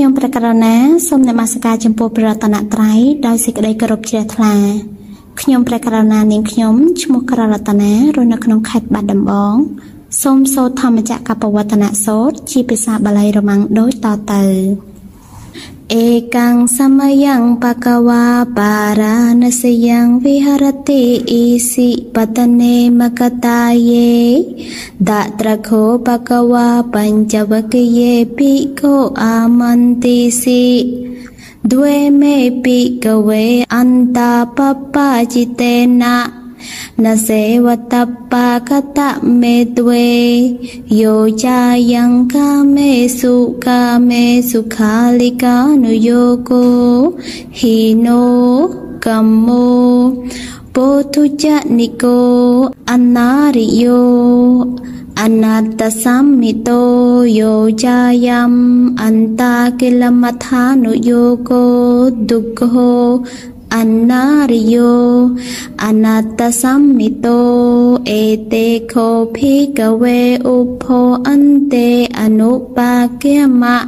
ខ្ញុំព្រះករុណាសូមនមស្ការចំពោះព្រះរតនត្រ័យដោយសេចក្តីគោរពជ្រះថ្លាខ្ញុំព្រះករុណានាងខ្ញុំឈ្មោះក្ររតនារស់នៅក្នុងខេត្តបាត់ដំបងសូមសូត្រធម្មចក្រកបវត្តនសូត្រជាភាសាបាលីរម៉ាំងដូចតទៅ เอกังสมยังปะกวาปารานสยังวิหรติอิสิปตเนมกตาเยดะตระโคปะกวาปัญจวกเยปิโกอามันติสิด้วยเมปิกเวอันตาปปะจิเตนะ na se watappa kata me tue yo cha yang ka me su, ka me su khali ka nu yoko hi no kammo potuja niko anariyo anatta sammito yo. Jayam anta kilamatha yoko dukho อันนาริโยอนัตตสัมมิโต เอเตโคภิกเวอุโพอันเตอนุปาเกมะ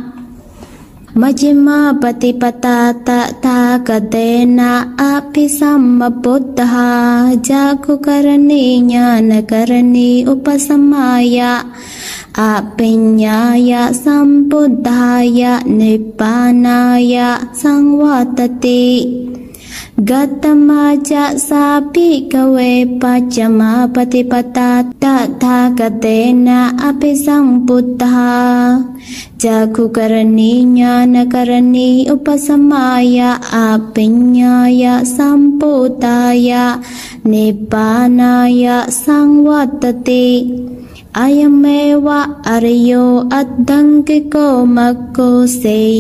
มจิมาปฏิปตาตะตากเตนะอภิสัมมพุตหาจักุกรณีญาณกรณีอุปสมายะอปิญญายะสัมพุตธายะนิปานายะสังวัตติ กตมาจะสาปิกเวปัจมาปฏิปตาตถาคตเณอภิสัมปุทธาจะคุกรณีญาณกรณีอุปสมายะอภิญญายะสัมปุตายะนิปานายะสังวัตติ अयमेव अर्यो अद्धङ्किको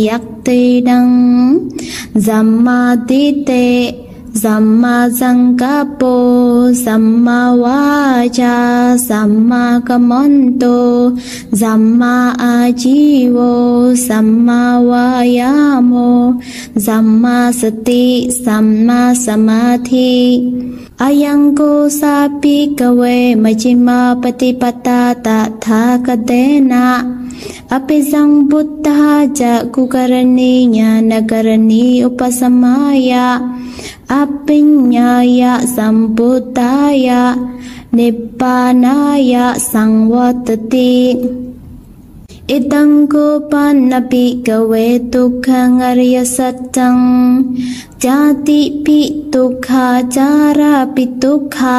यक्तिडम् जम्मादिते สัมมาสังกัปโป สัมมาวาจา สัมมากัมมันโต สัมมาอาจีโว สัมมาวายาโม สัมมาสติ สัมมาสมาธิอายังโกสาปิกเวมจิมาปฏิปตาตถาคเตนะอภิสังบุตตาจะกุกรณีญาณกรณีอุปสมายะ apinyaya samputaya nipanaya sangwatati. इदं गोपान्नपि गवे तुखं अर्यसं जातिपितुःखा चारापितुःखा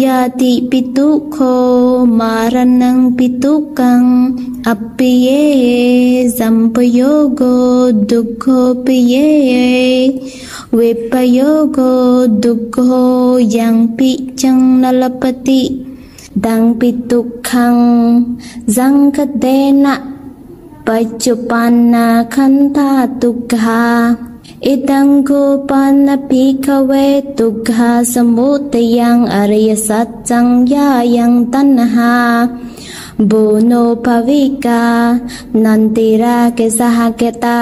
यातिपितुःखो मारन् पितुः कपिये सम्पयोगो दुःखोऽपि ये विपयोगो दुःखो यं पि चं न लपति ดังปิตุขังสังคเดนะปัจจุปันนาคันธาตุกาอิตังโกปันภิกเวตุกาสมุตยังอริยสัจจังยายังตัณหาบุโนภวิกา นันติราเกสหเกตา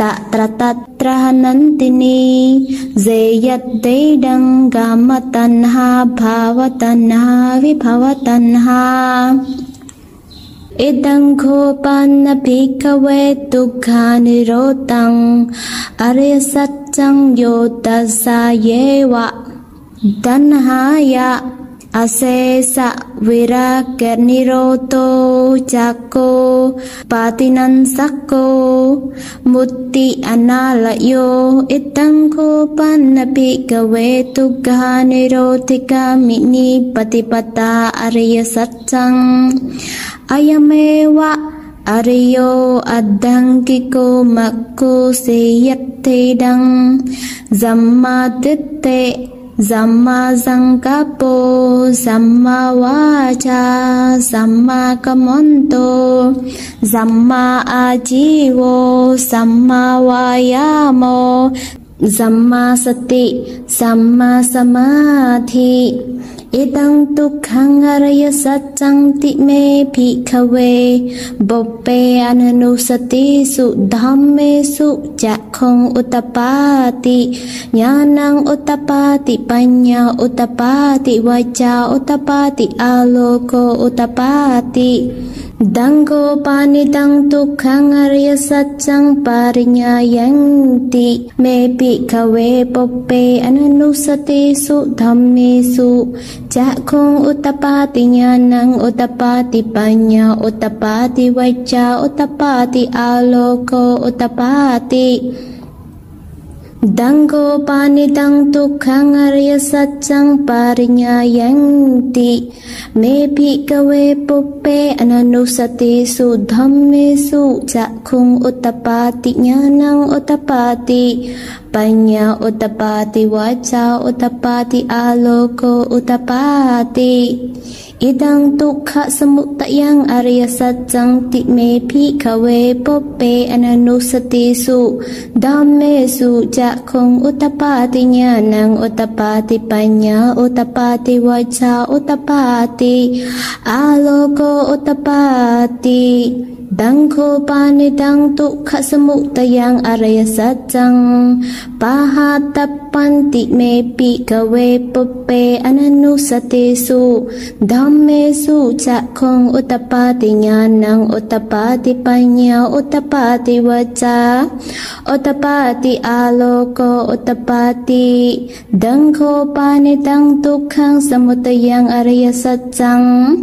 तत्र तत्र नन्दिनी जेयद्दैडङ्गम तन्हाभवतन्हाविभवतन्हा इदं गोपान्नभि दुःखानिरोतसच्योतसायवन्हाय อาเซสะวิระเกนิโรโตจักโกปาตินันสักโกมุติอนาลโยอิตังโคปันนภิกเวตุกานิโรติกามินิปฏิปตาอริยสัจจังอายเมวะอริโยอดังกิโกมักโกเสยัตเตดังจัมมาติเต สัมมาสังกัปโป สัมมาวาจา สัมมากัมมโต สัมมาอาชีโว สัมมาวายาโม สัมมาสติ สัมมาสมาธิ อิตังตุขังอริยสัจจังติเมภิกขเวบเปอนุสติสุธัมเมสุจักคงอุตปาติญาณังอุตปาติปัญญาอุตปาติวาจาอุตปาติอาโลโกอุตปาติ Parinyayanti Mepi kawe poppe ananusati su su. Jakung utapati nyanang utapati panya utapati wacha utapati aloko utapati දංගෝපානිදං දුක්ඛං අරිය සත්‍යං පරිඥායන්ති මේ භික්කවේ පුප්පේ අනනුසතේසු ධම්මේසු ච Cakhung utapati nyanang utapati. Panya utapati wacha utapati aloko utapati. Idang tukha semutayang arya satjang ti me pi kawe poppe ananusati su dhamme su jakhong utapati nyanang utapati panya utapati wacha utapati. Aloko utapati Dangko panidang tukha semutayang arya satjang Pahatapanti me pi panti me pikave puppe ananusatesu dhammesu chakhong utapati nyanang utapati panya utapati vacha utapati aloko utapati dangho panitang tukhang samutayang ariya saccang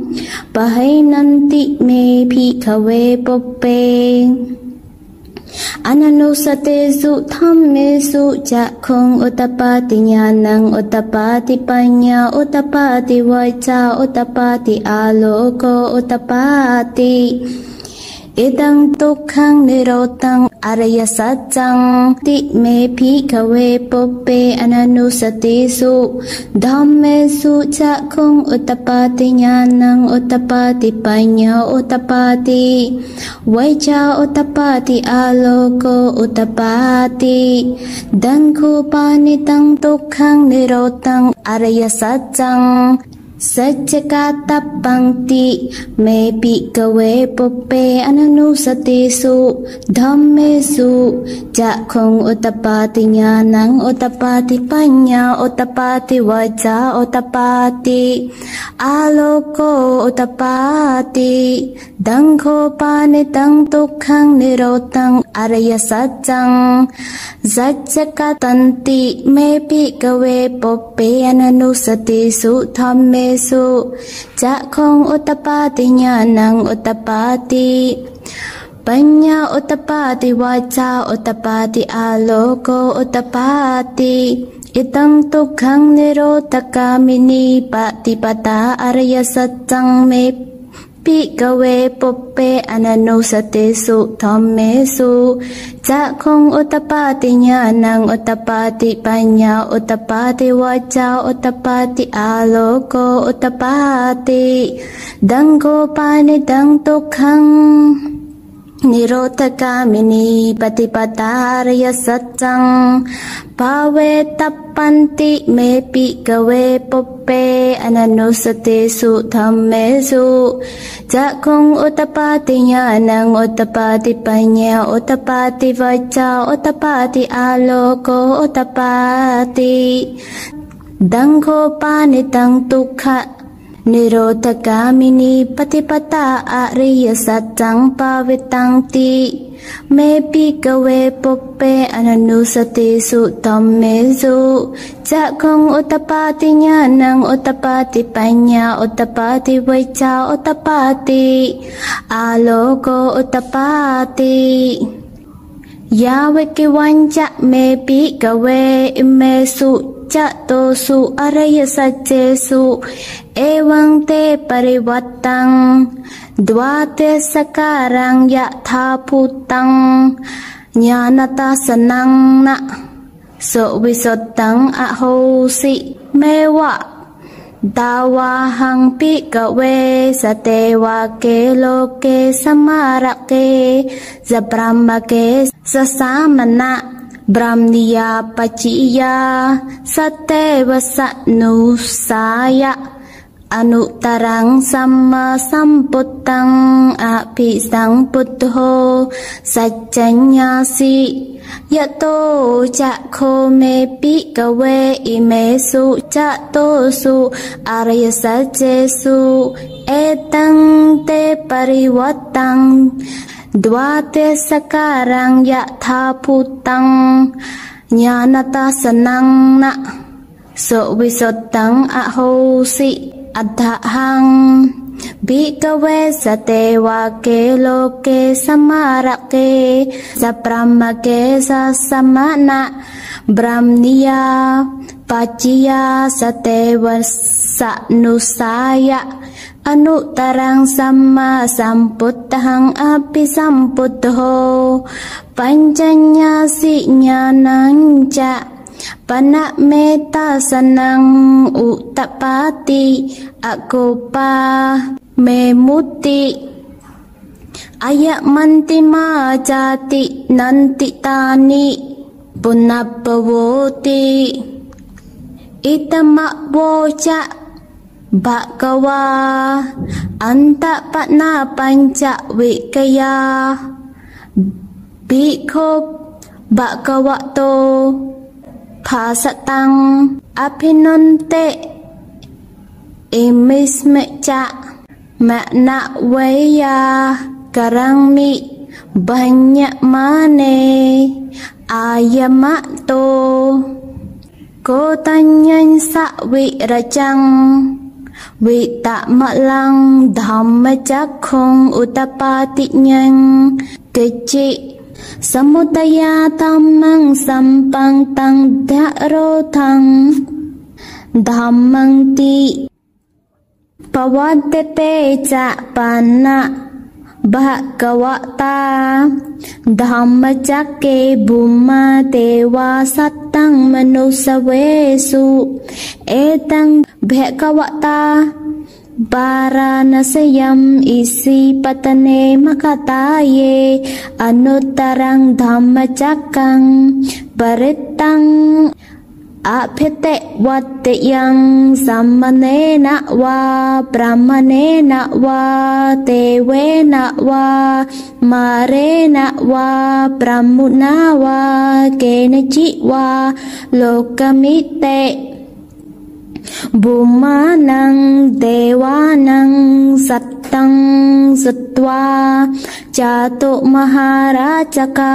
pahainanti me pikave puppe Ananusatesu dhammesu jakhong utapati nyanang utapati panya utapati wacha utapati aloko utapati Idang tukhang nirotang อริยสัจจัง ติเมภิกเวปเปอนันุสติสุดัมเมสุจะคงอุตปาติญาณังอุตปาติปัญญาอุตปาติวิชาอุตปาติอาโลโกอุตปาติดังคูปานิตังทุกขังนิโรตังอริยสัจจัง ಸಜ್ಜಕಾತ ಪಂಕ್ತಿ ಮೇಪಿ ಕವೇ ಪೊಪ್ಪೆ ಅನನುಸತೇಸು ಧಮ್ಮೇಸು ಜಾಖೋಂಗ್ ಉತಪಾತಿ ಜ್ಞಾನಂಗ್ ಉತಪಾತಿ ಪನ್ಯಾ ಉತಪಾತಿ ವಚ ಉತಪಾತಿ ಆಲೋಕೋ ಉತಪಾತಿ ದಂಘೋಪಾನಿ ತಂಗ್ ದುಃಖಂಗ್ ನಿರೋತಂಗ್ ಅರಯ ಸಜ್ಜಂಗ್ ಸಜ್ಜಕ ತಂತಿ ಮೇಪಿ ಕವೇ ಪೊಪ್ಪೆ ಅನನುಸತೇಸು ಧಮ್ಮೇಸು su Jakhong utapati nyanang utapati. Panya utapati wacha utapati aloko utapati. Itang tukhang nirotaka mini patipata arya satang me pi kawe poppe ananusate su thamme su. Jakhong utapati nyanang utapati panya utapati wacha utapati aloko utapati danggo pani dang tukhang निरोतकामिनी पतिपतार्य सच्चं पावे तप्पन्ति मेऽपि कवे पुप्पे अननुसतेषु धम्मेषु चखुं उतपाति ज्ञानं उतपाति पञ्या उतपाति वचा उतपाति आलोको उतपाति दङ्घोपानितं दुःख panitang tukha Nirodhagamini patipata ariya satang pavitang ti. Me pikawe poppe ananusati su tamme su. Jakong utapati nyanang utapati panya utapati vaicha utapati aloko utapati จตุสุอริยสัจเจสุ เอวังเตปริวัตังดวาเตสการังยะทาพุตังญาณตาสนังนะสวิสตังอโหสิเมวะดาวาหังปิกเวสเตวะเกโลเกสมาระเกจะปรัมเกสสามนะ Brahmiya paciya sate wasanu saya anu tarang sama samputang api sang putho sacanya si yato cakho me pi kawe ime su cato su arya sacesu etang te pariwatang Dwate sekarang ya tha putang Nyanata senang nak. So wisotang aho si adhahang Bikawe satewa ke loke samarake Sapramake sasamana Brahmniya paciya satewa sa nusaya anu tarang sama samputtahang api samputtho pancanya si nyananca panak meta senang utapati aku pa memuti. Ayak mantima jati nanti tani punapawoti itamak bocak Bhagawa Anta Patna Panca Vikaya Bhikkhu Bhagavato Phasatang Aphinante Imismeca Makna Vaya Karangmi Banyak mane Ayamato Ko tanyan sa wirajang វិតម vị tạ mạ lăng dhamma chắc không utapati nhanh kê chị samudaya tam mang sampang tăng đã rô thăng dhammang ti. Pawadete cha panna bhagavata dhammacake bhuma dewa sattang manusavesu. Etang Bhagavata Varanasayam isi patane makataye Anuttarang Dhammacakkang Baritang អភិតិវត្តយ៉ាងសមនេនវាប្រ Bù ma năng tê wá năng sát tăng sạch कृत्वा चातु महाराजका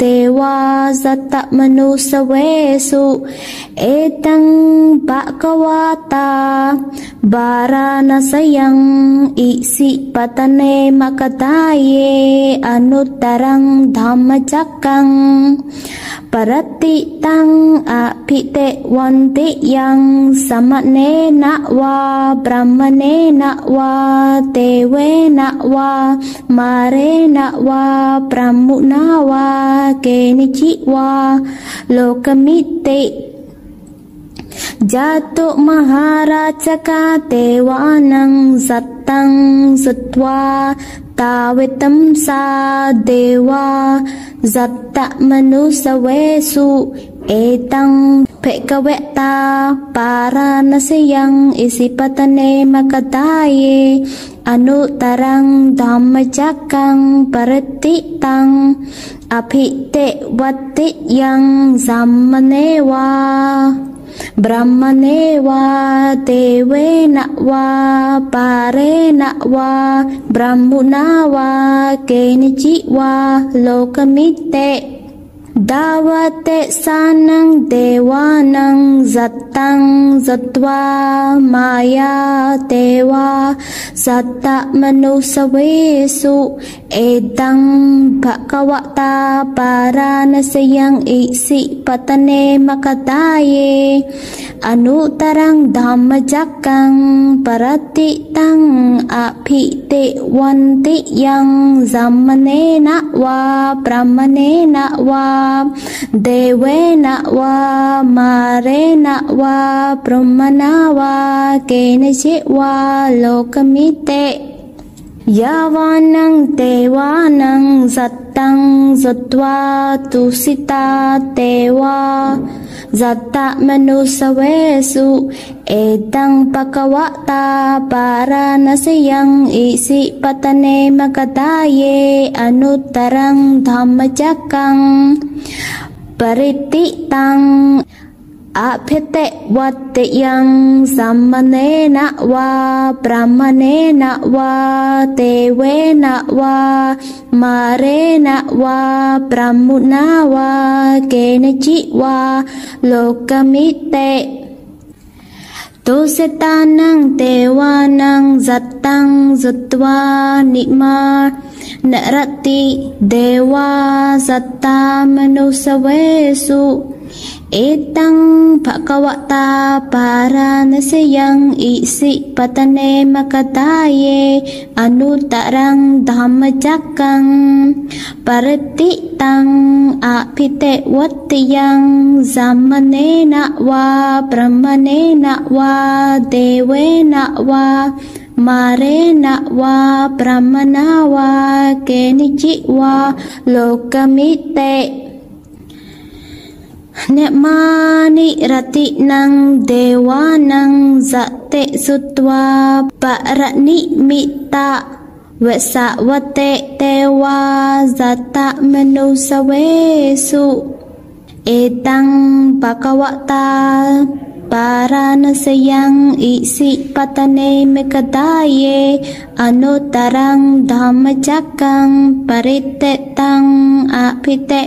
देवा सतमनुसवेषु एतं बाकवाता वाराणसयम् ईसि पतने मकताये अनुत्तरं धामचकम् परतितं अभिते वन्ति यं समनेन वा ब्रह्मणेन वा देवेन वा satta manusawesu Etang bhagavata Varanasayang isi patane makataye Anutarang dhammajakang Parati tang apite wanti yang samane nakwa brahmane nakwa tewe nakwa mare nakwa pramunawa kenichiwa lokamite Jatuh maharaja ka dewanang satang satwa tawitam sa dewa. Zatta manusawesu etang pekaweta para nasiyang isipatane makataye anu tarang dhammacakkang paretti tang abhitte vatti yang sammane wa brahmane wa devena wa parena wa brahmuna wa kenichi wa lokamitte Dawate sanang dewanang zatang zatwa maya dewa. Satta manusawesu edang bhagavata paranasayang isi patane makataye. Anutarang dhammajakang paratitang apite wanti yang zamanena wa brahmanena wa Deven वा मारेण वा ब्रह्मणा वा केनचित् वा लोकमिते Yavanang tevanang zattang zatva tusita tewa zatta manusawesu etang pakawata para nasayang isi patane makataye anutarang dhammajakang อภิเตวัตยังสัมมเนนะวาปรมเนนะวาเตเวนะวามาเรนะวาปรมุนาวาเกนจิวาโลกมิเตตุสตานังเตวานังจัตตังจัตวานิมานรติเดวาสัตตามนุสเวสุ Etang pakawata para nasayang isi patane makataye. Anu tarang dhammajakang parati tang apite wattiyang zamane na wa brahmane na wa dewe na wa mare na wa brahmana wa kenichi wa lokamite Nek mani rati nang dewa nang zate sutwa. Parakni mita wesa wate tewa. Zata menusawesu etang पारानसयं इसि पतने मिकदाये अनुतरं धामचक्कं परितत्तं अपिते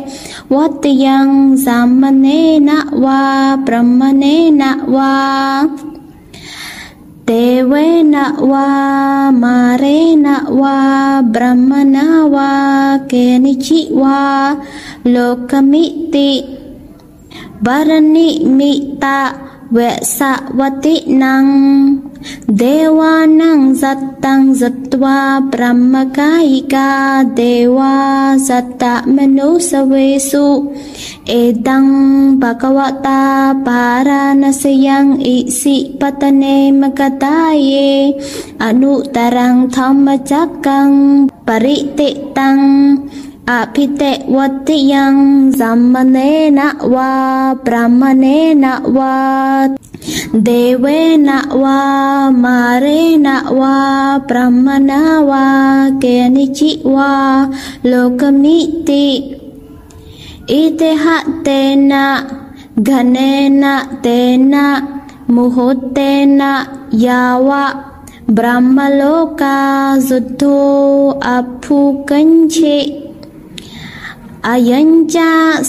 वत्यं सामनेन वा ब्रह्मनेन वा देवेन वा मारेन वा ब्रह्मण वा केनचि वा लोकमिति वरनिमित्ता เวสวตินัง เดวานังสัตตังสัตวาปรัมกายกา เดวาสัตตมนุสเวสุ เอตังปะกวตาปารานสยังอิสิปตเนมกตาเย อนุตรังธรรมจักกัง ปริเตตัง อภิเตวติยังสัมมเนนะวะพรมเนนะวะเดเวนะวะมาเรนะวะพระมนาวะเกณิจิวะโลกมิติอิเตหะเตนะกเนนะเตนะมุหเตนะยาวะ ब्रह्मलोका जुद्धो अफुकञ्चे ayanca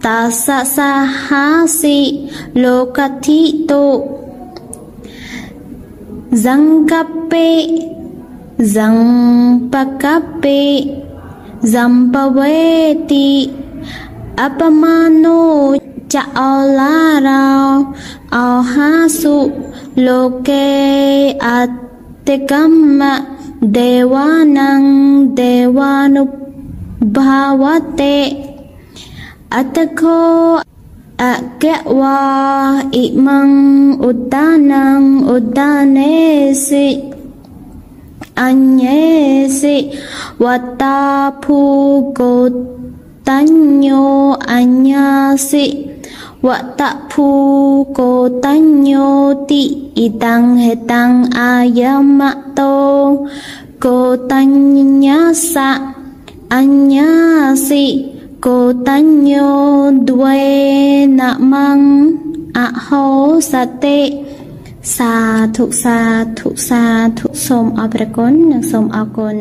tasasahasi lokatito zankape zanpakape zampaveti apamano chaolarao auhasu loke atekamma dewanang dewanup bhavate atako akwa imang utanang utanesi anyesi watapu kotanyo anyasi watapu kotanyo ti itang hetang ayamato kotanyasa អញ្ញាសិកោតញ្ញោទ្វេណមំអហោសតិសាធុសាធុសាធុសូមអរគុណនិងសូមអរគុណ